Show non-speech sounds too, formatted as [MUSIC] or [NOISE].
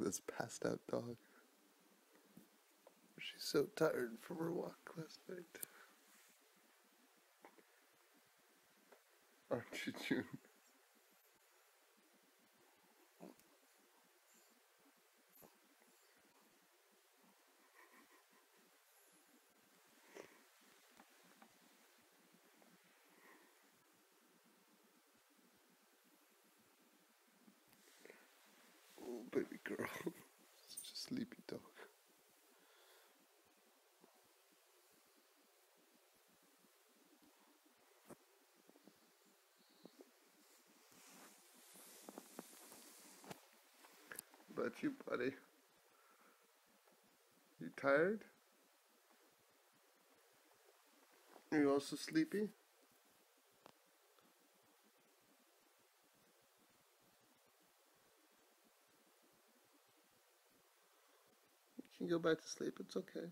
this passed out dog. She's so tired from her walk last night. Aren't you, June? Baby girl. [LAUGHS] Such a sleepy dog. But you, buddy. You tired? Are you also sleepy? You can go back to sleep, it's okay.